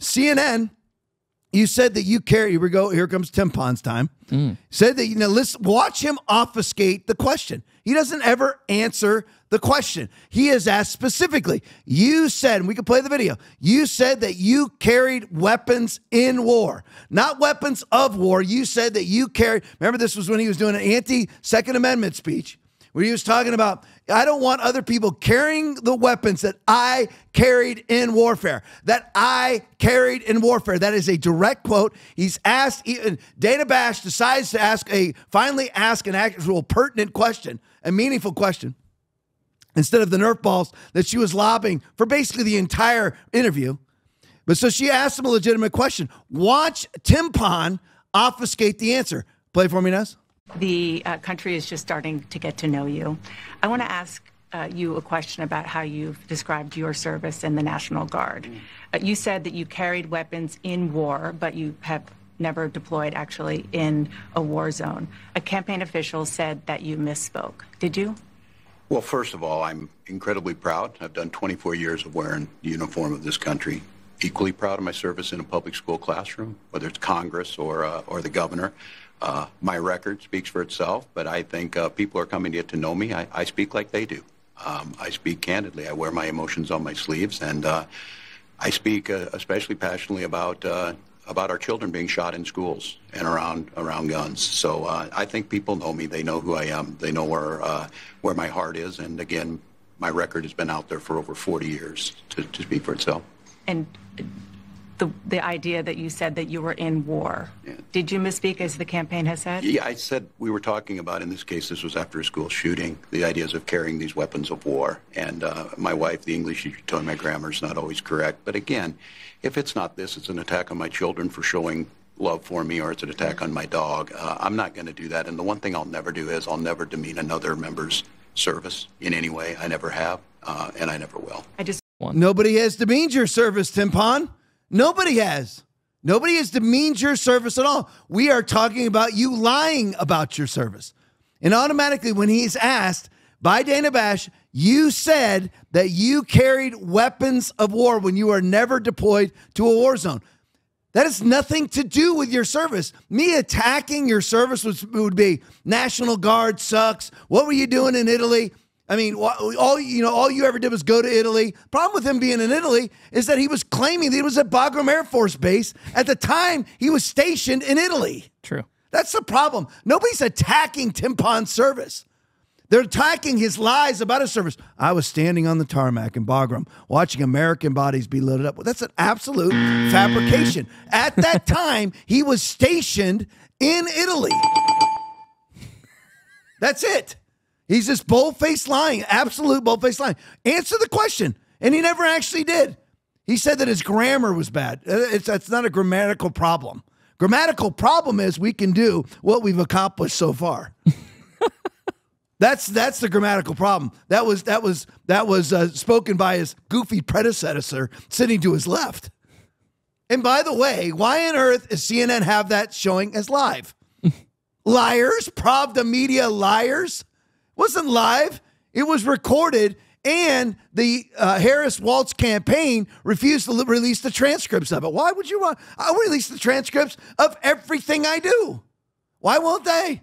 CNN, you said that you carry. Here we go. Here comes Tim Pond's time. Mm. Said that you know. Listen, watch him obfuscate the question. He doesn't ever answer the question. He is asked specifically. You said, and we can play the video. You said that you carried weapons in war, not weapons of war. You said that you carried. Remember, this was when he was doing an anti Second Amendment speech where he was talking about, I don't want other people carrying the weapons that I carried in warfare, that I carried in warfare. That is a direct quote. He's asked, Dana Bash decides to ask a, finally ask an actual pertinent question, a meaningful question, instead of the Nerf balls that she was lobbing for basically the entire interview. But so she asked him a legitimate question. Watch Tim obfuscate the answer. Play for me, Ness. The uh, country is just starting to get to know you. I want to ask uh, you a question about how you've described your service in the National Guard. Uh, you said that you carried weapons in war, but you have never deployed actually in a war zone. A campaign official said that you misspoke. Did you? Well, first of all, I'm incredibly proud. I've done 24 years of wearing the uniform of this country. Equally proud of my service in a public school classroom, whether it's Congress or uh, or the governor. Uh, my record speaks for itself, but I think uh, people are coming to get to know me. I, I speak like they do. Um, I speak candidly. I wear my emotions on my sleeves, and uh, I speak uh, especially passionately about uh, about our children being shot in schools and around around guns. So I think people know me. They know who I am. They know where where my heart is. And again, my record has been out there for over 40 years to, to speak for itself. And the the idea that you said that you were in war. Did you misspeak as the campaign has said? Yeah, I said we were talking about in this case. This was after a school shooting. The ideas of carrying these weapons of war, and uh, my wife, the English teacher, told me my grammar is not always correct. But again, if it's not this, it's an attack on my children for showing love for me, or it's an attack on my dog. Uh, I'm not going to do that. And the one thing I'll never do is I'll never demean another member's service in any way. I never have, uh, and I never will. I just Nobody has demeaned your service, Tim Pond. Nobody has. Nobody has demeaned your service at all. We are talking about you lying about your service. And automatically, when he's asked by Dana Bash, you said that you carried weapons of war when you were never deployed to a war zone. That has nothing to do with your service. Me attacking your service was, would be National Guard sucks. What were you doing in Italy? I mean, all you know, all you ever did was go to Italy. Problem with him being in Italy is that he was claiming that he was at Bagram Air Force Base at the time he was stationed in Italy. True. That's the problem. Nobody's attacking Tim service. They're attacking his lies about his service. I was standing on the tarmac in Bagram watching American bodies be loaded up. Well, that's an absolute fabrication. At that time, he was stationed in Italy. That's it. He's just bold-faced lying, absolute bold-faced lying. Answer the question, and he never actually did. He said that his grammar was bad. Uh, It's that's not a grammatical problem. Grammatical problem is we can do what we've accomplished so far. That's that's the grammatical problem. That was that was that was uh, spoken by his goofy predecessor sitting to his left. And by the way, why on earth does CNN have that showing as live? liars, Pravda Media liars. Wasn't live. It was recorded, and the uh, Harris Walz campaign refused to release the transcripts of it. Why would you want? I'll release the transcripts of everything I do. Why won't they?